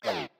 Yeah.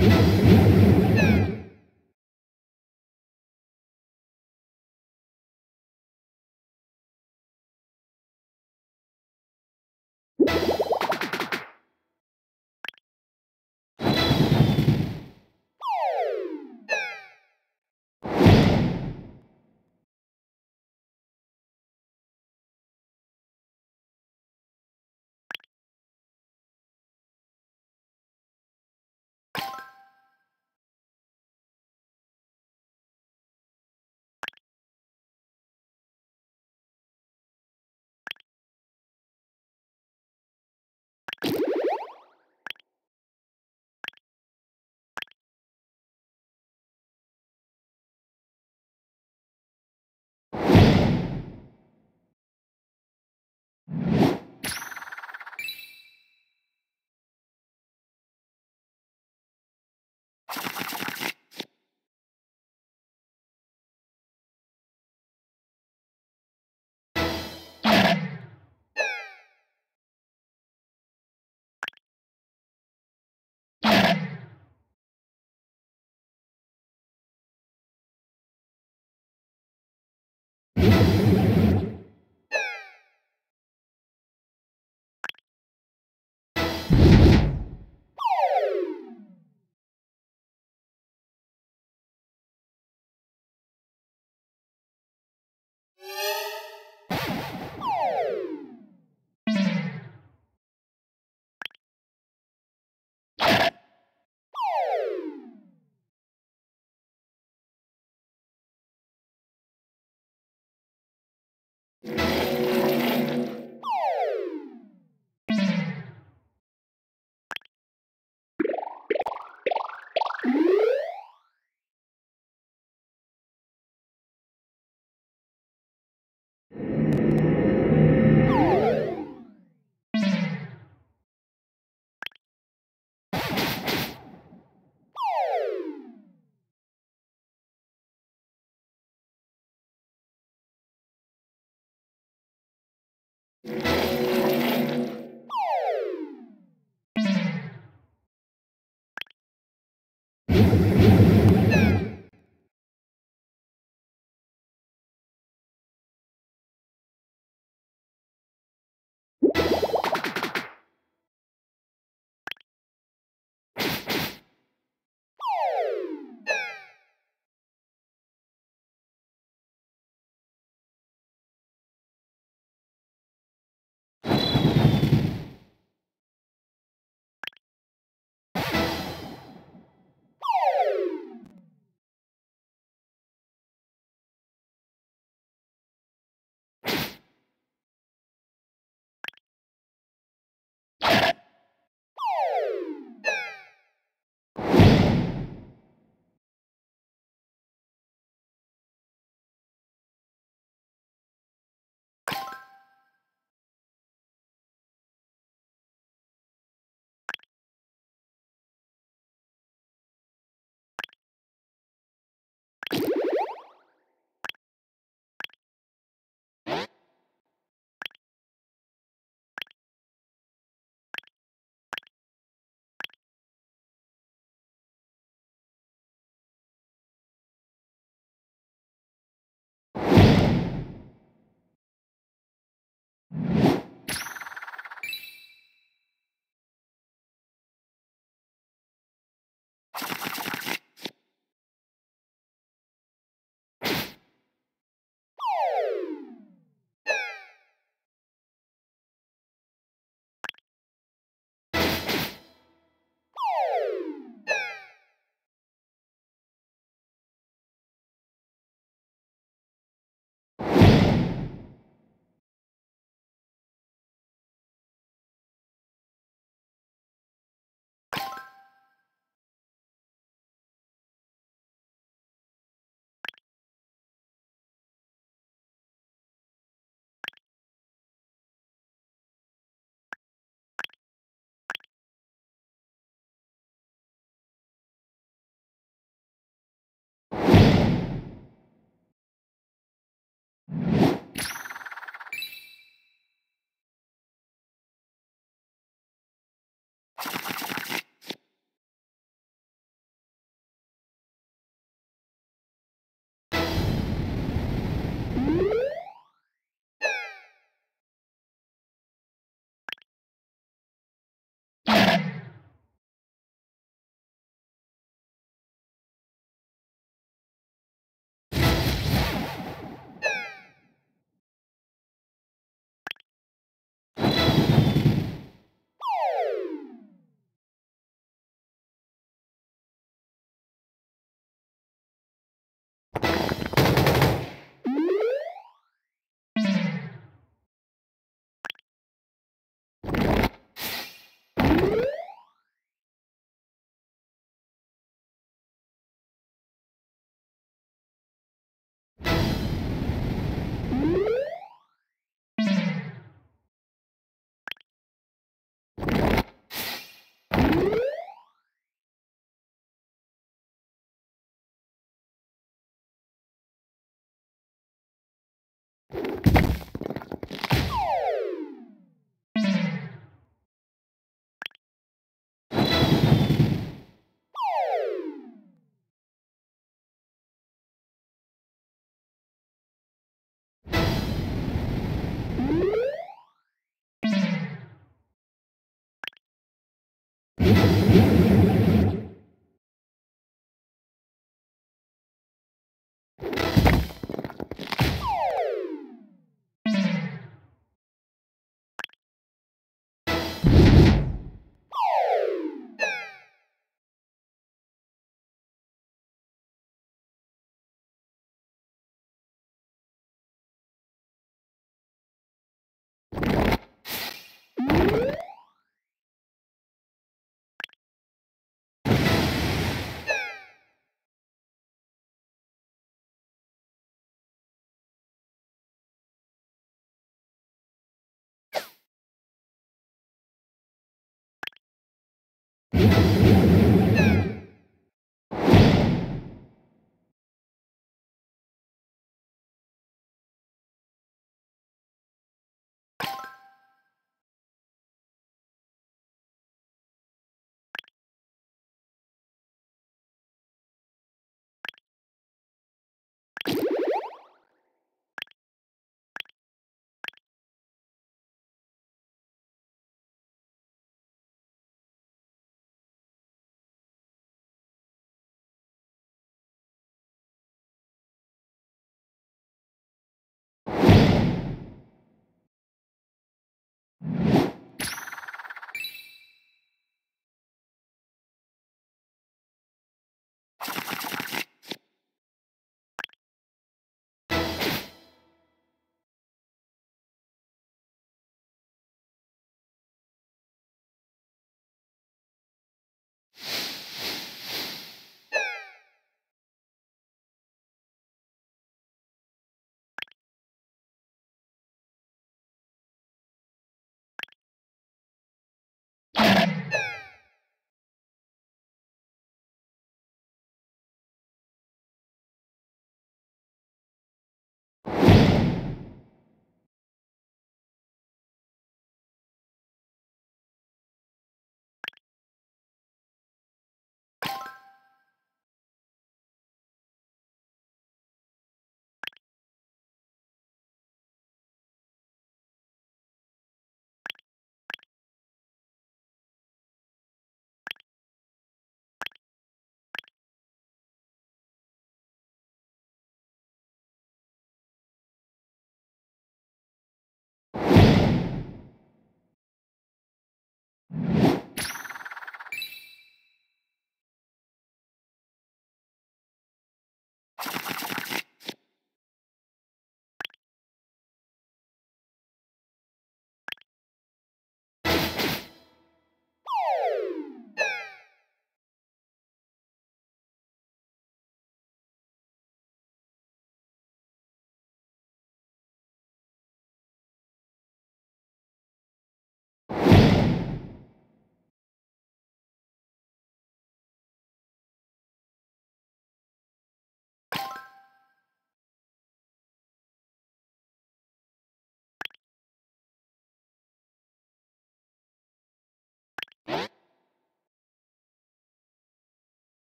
Yeah. you you